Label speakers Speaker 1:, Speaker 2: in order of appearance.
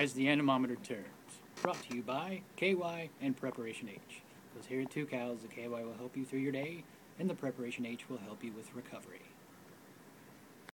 Speaker 1: as the anemometer turns. Brought to you by KY and Preparation H. Because here at Two Cows, the KY will help you through your day, and the Preparation H will help you with recovery.